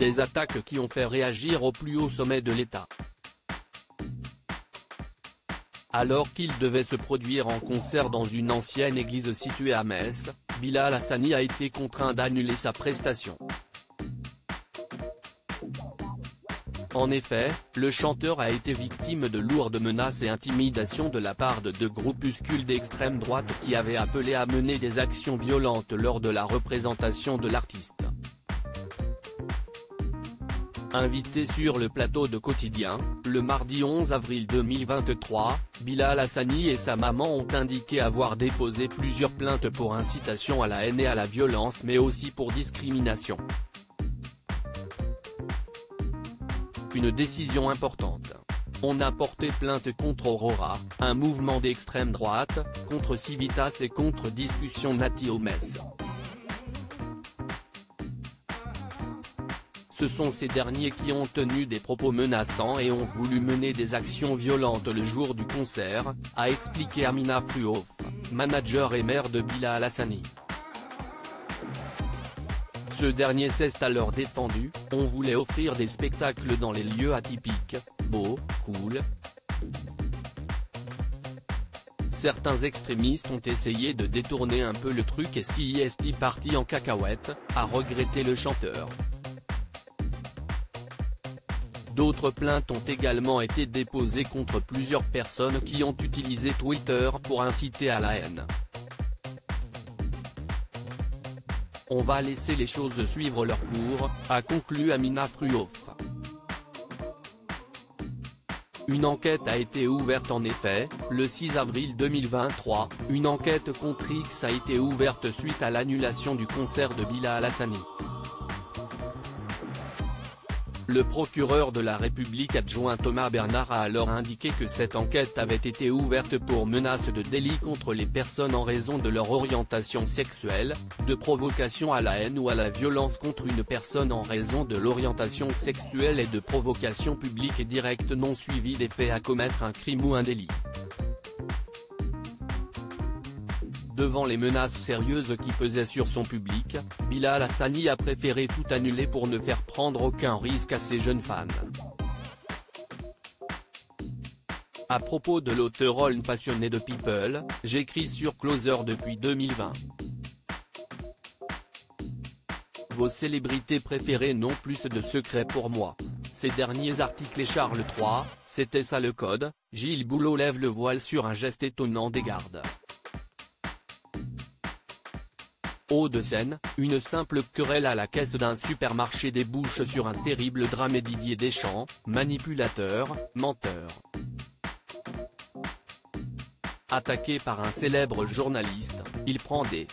Des attaques qui ont fait réagir au plus haut sommet de l'État. Alors qu'il devait se produire en concert dans une ancienne église située à Metz, Bilal Hassani a été contraint d'annuler sa prestation. En effet, le chanteur a été victime de lourdes menaces et intimidations de la part de deux groupuscules d'extrême droite qui avaient appelé à mener des actions violentes lors de la représentation de l'artiste. Invité sur le plateau de Quotidien, le mardi 11 avril 2023, Bilal Hassani et sa maman ont indiqué avoir déposé plusieurs plaintes pour incitation à la haine et à la violence mais aussi pour discrimination. Une décision importante. On a porté plainte contre Aurora, un mouvement d'extrême droite, contre Civitas et contre Discussion Nati Metz. Ce sont ces derniers qui ont tenu des propos menaçants et ont voulu mener des actions violentes le jour du concert, a expliqué Amina Fruoff, manager et maire de Bilal Hassani. Ce dernier s'est alors défendu, on voulait offrir des spectacles dans les lieux atypiques, beaux, cool. Certains extrémistes ont essayé de détourner un peu le truc et si est parti en cacahuète, a regretté le chanteur. D'autres plaintes ont également été déposées contre plusieurs personnes qui ont utilisé Twitter pour inciter à la haine. On va laisser les choses suivre leur cours, a conclu Amina Fruoff. Une enquête a été ouverte en effet, le 6 avril 2023, une enquête contre X a été ouverte suite à l'annulation du concert de Bilal Hassani. Le procureur de la République adjoint Thomas Bernard a alors indiqué que cette enquête avait été ouverte pour menace de délit contre les personnes en raison de leur orientation sexuelle, de provocation à la haine ou à la violence contre une personne en raison de l'orientation sexuelle et de provocation publique et directe non suivie des faits à commettre un crime ou un délit. Devant les menaces sérieuses qui pesaient sur son public, Bilal Hassani a préféré tout annuler pour ne faire prendre aucun risque à ses jeunes fans. À propos de l'auteur passionné de People, j'écris sur Closer depuis 2020. Vos célébrités préférées n'ont plus de secrets pour moi. Ces derniers articles et Charles III, c'était ça le code, Gilles Boulot lève le voile sur un geste étonnant des gardes. Hauts-de-Seine, une simple querelle à la caisse d'un supermarché débouche sur un terrible drame et Didier Deschamps, manipulateur, menteur. Attaqué par un célèbre journaliste, il prend des